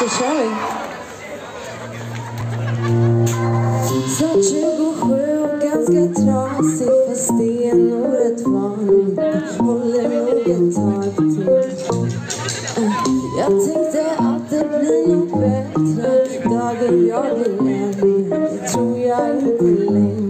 Då kör vi. Snart 27 och ganska trasig fast det är nog rätt vanligt. Håller nog ett tag till. Jag tänkte att det blir nog bättre dagen jag blir äldre. Det tror jag inte längre.